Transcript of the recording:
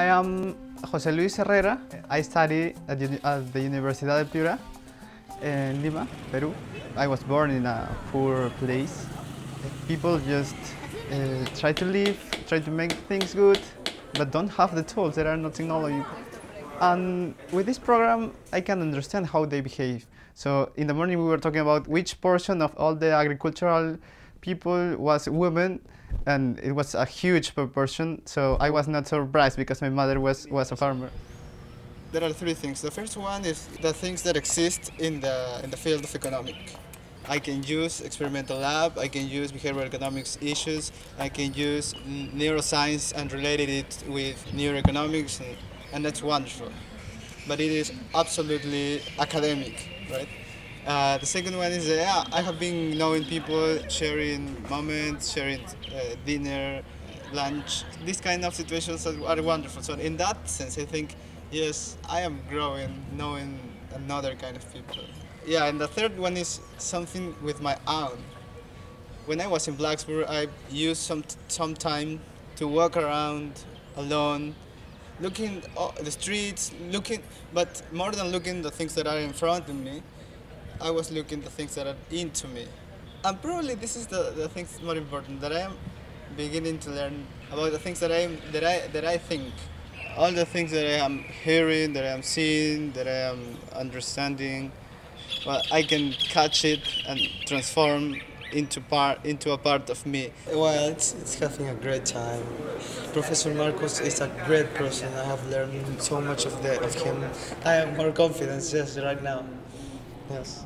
am Jose Luis Herrera. I study at, at the Universidad de Piura in Lima, Peru. I was born in a poor place. People just uh, try to live, try to make things good, but don't have the tools. There are no technology. And with this program, I can understand how they behave. So in the morning, we were talking about which portion of all the agricultural people was women, and it was a huge proportion. So I was not surprised because my mother was, was a farmer. There are three things. The first one is the things that exist in the, in the field of economic. I can use experimental lab, I can use behavioral economics issues, I can use neuroscience and related it with neuroeconomics, and, and that's wonderful. But it is absolutely academic, right? Uh, the second one is yeah, I have been knowing people sharing moments, sharing uh, dinner, lunch. These kind of situations are, wonderful. So in that sense, I think yes, I am growing, knowing another kind of people. Yeah, and the third one is something with my own. When I was in Blacksburg, I used some some time to walk around alone, looking the streets, looking, but more than looking the things that are in front of me, I was looking the things that are into me. And probably this is the, the things more important that I am beginning to learn about the things that I that I that I think. All the things that I am hearing, that I am seeing, that I am understanding, well, I can catch it and transform into part into a part of me. Well, it's, it's having a great time. Professor Marcos is a great person. I have learned so much of, the, of him. I have more confidence just right now. Yes.